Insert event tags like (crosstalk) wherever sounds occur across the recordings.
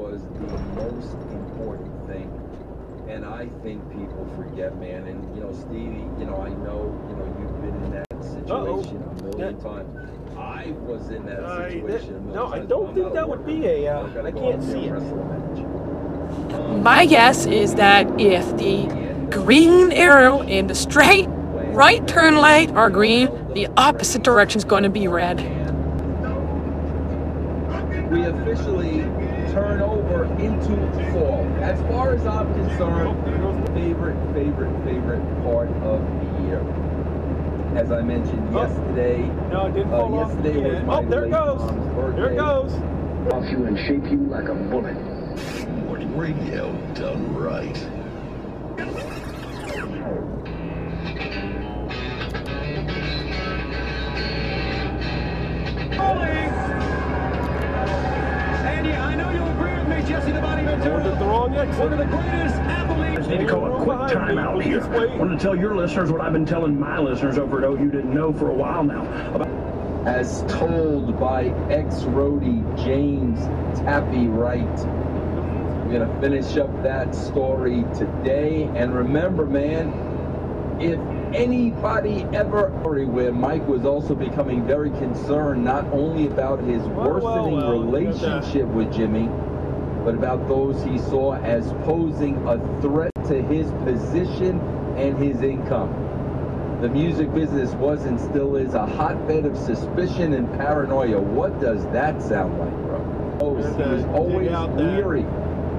was the most important thing. And I think people forget, man. And you know, Stevie, you know, I know, you know, you've been in that situation Uh-oh. a million times. I was in that I- situation. a million no, I don't I'm think that would be a, uh, I gotta I go can't see it. wrestle a match. Um, My guess is that if the green arrow and the straight right turn light are green, the opposite direction is going to be red. we officially turn over into fall. As far as I'm concerned, favorite, favorite, favorite part of the year. As I mentioned Oh. yesterday, No, it didn't uh, fall off. yesterday was Yeah. my Oh, there late goes. mom's There it goes. off you and shape you like a bullet. Morning radio done right. Athletes. need to call a quick timeout here. I want to tell your listeners what I've been telling my listeners over at OU didn't know for a while now. About As told by ex-roadie James Tappy Wright. We're gonna finish up that story today. And remember, man, if anybody ever where Mike was also becoming very concerned not only about his Well, well, worsening well, look at that. relationship with Jimi, but about those he saw as posing a threat to his position and his income. The music business was and still is a hotbed of suspicion and paranoia. What does that sound like, bro? Oh, he was always leery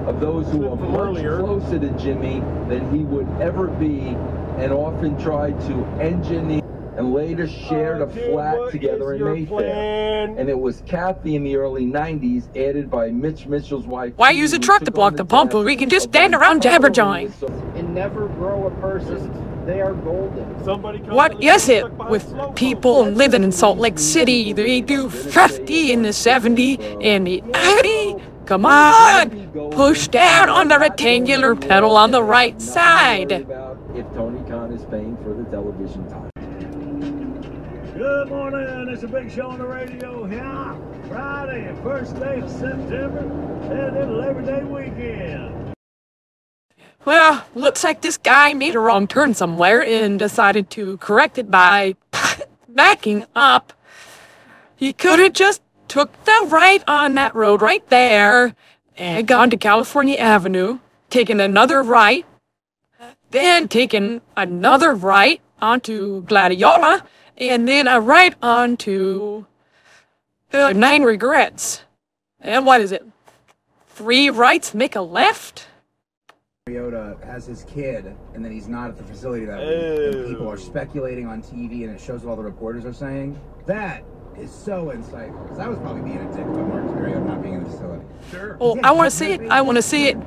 of those who are much earlier. closer to Jimi than he would ever be, and often tried to engineer and later shared a flat together in your Mayfair. plan? And it was Kathy in the early 90s, added by Mitch Mitchell's wife. Why use a truck to block on the pump when task we can just stand around uncovering jabberjawing? and never grow a person. They are golden. Somebody comes What and it with people living in Salt Lake City? They do 50 in the 70 and the 80. Come on! Push down on the rectangular pedal on the right side. If Tony Khan is paying for the television time. Good morning. It's a big show on the radio here. Friday, first day of September, and then Labor Day weekend. Well, looks like this guy made a wrong turn somewhere and decided to correct it by (laughs) backing up. He could have just took the right on that road right there and gone to California Avenue, taken another right, then taken another right onto Gladiola, and then a right onto uh, Nine Regrets. And what is it? Three rights make a left? Mariota has his kid, and then he's not at the facility that week, and people are speculating on TV, and it shows what all the reporters are saying. That is so insightful, because I was probably being a dick about Marcus Mariota not being in the facility. Sure. Oh, I want to see it. I want to see it.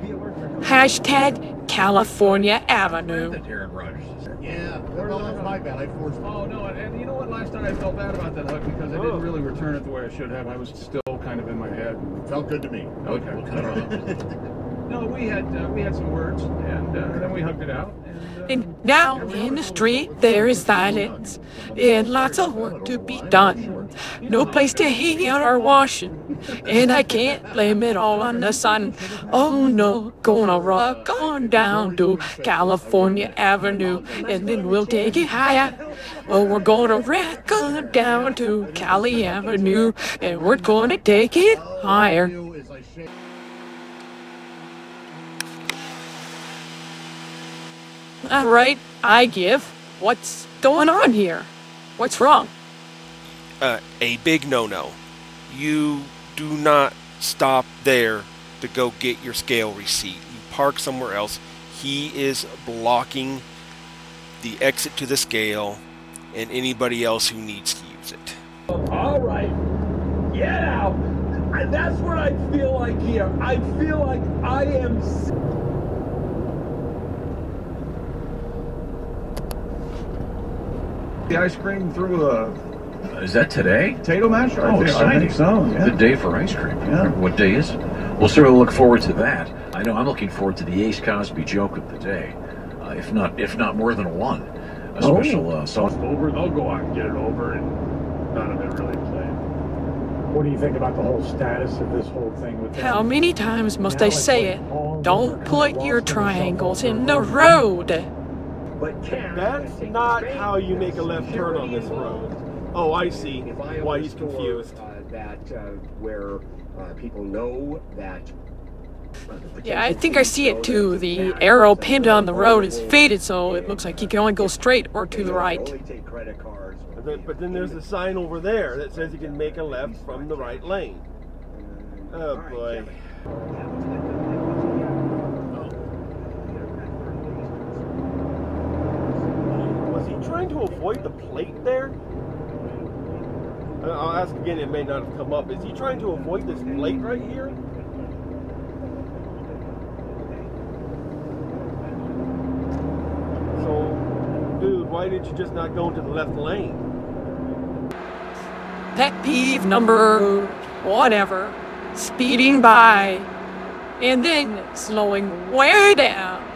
Hashtag California Avenue. Aaron Rodgers. Yeah, well, that was my bad. I forced. Oh no, and, and you know what? Last time I felt bad about that hook because I Oh. didn't really return it the way I should have. I was still kind of in my head. Felt good to me. Okay. (laughs) No, we had uh, we had some words, and uh, then we hugged it out. And, uh, And now in the street there is silence and lots of work to be done. No place to hang out or washing. And I can't blame it all on the sun. Oh no, gonna rock on down to California Avenue and then we'll take it higher. Oh, we're gonna rock on down to Cali Avenue and we're gonna take it higher. All right, I give. What's going on here? What's wrong? uh, a big no-no. You do not stop there to go get your scale receipt. You park somewhere else. He is blocking the exit to the scale and anybody else who needs to use it. All right, get out. That's what I feel like here. I feel like I am. The ice cream through a Is that today? potato mash. I Oh, think, I exciting. think so. Yeah. Good day for ice cream. Yeah. What day is it? We'll certainly look forward to that. I know I'm looking forward to the Ace Cosby joke of the day, uh, if not if not more than one. A Oh. special uh, soft over, they'll go out and get it over, and none of it really played. What do you think about the whole status of this whole thing with How many times must I say it? Don't put your triangles in the road. But can That's not how you make a left turn on this road. Oh, I see If I why he's store, confused. Uh, that uh, where uh, people know that. uh, Yeah, I think I see it too. The arrow pinned on the road is faded, so it looks like you can only go straight or to the right. Only take credit cards. But then, but then there's a sign over there that says you can make a left from the right lane. Oh boy. Was he trying to avoid the plate there? Uh, I'll ask again, it may not have come up. Is he trying to avoid this plate right here? So, dude, why didn't you just not go into the left lane? Pet peeve number whatever. Speeding by. And then slowing way down.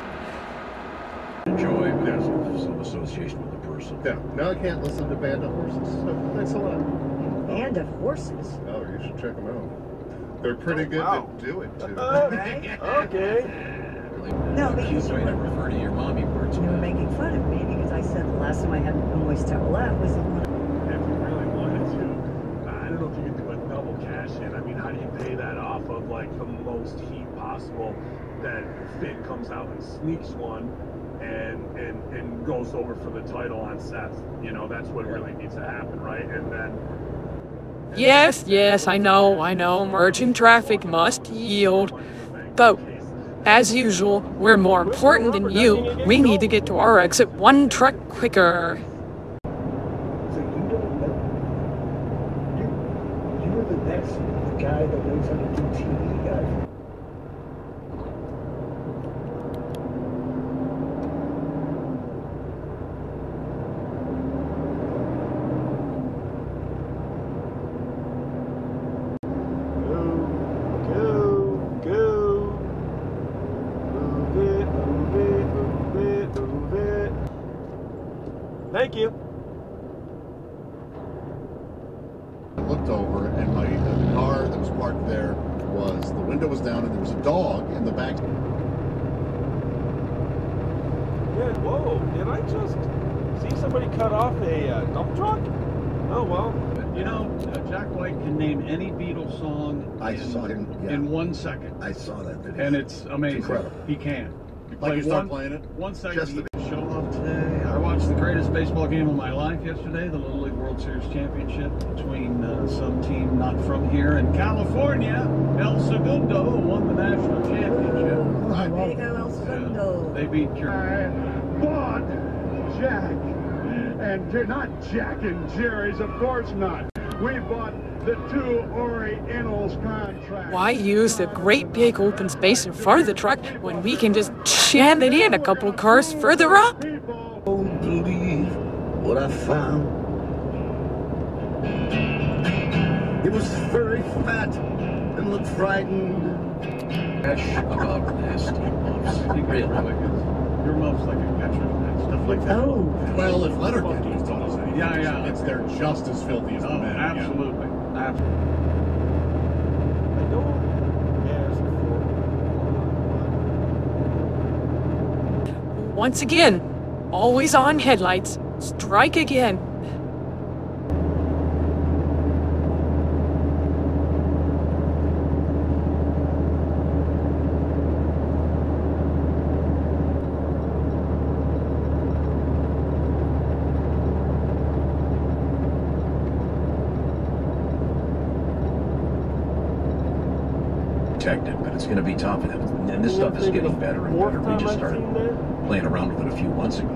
Enjoy, but there's some association with the person. Yeah, now I can't listen to Band of Horses. So thanks a lot. Band of horses. Oh, you should check them out. They're pretty oh, good wow. to do it too. Oh, right? (laughs) Okay. No, but you Cute way to refer to your mommy words. You were making fun of me because I said the last time I had a moist towelette was when If you really wanted to, I don't know if you could do a double cash in. I mean, how do you pay that off of like the most heat possible? That Finn comes out and sneaks one and and and goes over for the title on Seth. You know, that's what really needs to happen, right? And then Yes, yes, I know, I know. Merging traffic must yield. But as usual, we're more important than you. We need to get to our exit one truck quicker. So you don't know? You, you're the next guy that knows how to do TV, guy. Go, go, go. Move it, move it, move it, move it. Thank you. I looked over and my the car that was parked there was the window was down and there was a dog in the back. Yeah, whoa, did I just see somebody cut off a uh, dump truck? Oh, well. You know, uh, Jack White can name any Beatles song I in, saw him, yeah. in one second, I saw that video. and it's amazing. incredible. He can. like Play you start one- playing it. One second, Just he the- can show off today. I watched the greatest baseball game of my life yesterday, the Little League World Series Championship between uh, some team not from here in California. El Segundo won the national championship. Right. Way to go, El Segundo. They beat Cure. bought Jack, and they're not Jack and Jerry's, of course not. We bought the two Orientals contract. Why use the great big open space in front of the truck when we can just jam it in a couple cars further up? People Don't believe what I found. It was very fat and looked frightened. Ash about nasty muffs. Really? Your mom's like a catcher and stuff like that. Oh, Well, if Letterkenny has told us anything, Yeah, yeah. it's they're just as filthy as the Oh, men. yeah. absolutely. Absolutely. I don't ask for. Once again, always on headlights. Strike again. Protected, but it's going to be tough. And this stuff is getting better and better. We just started playing around with it a few months ago.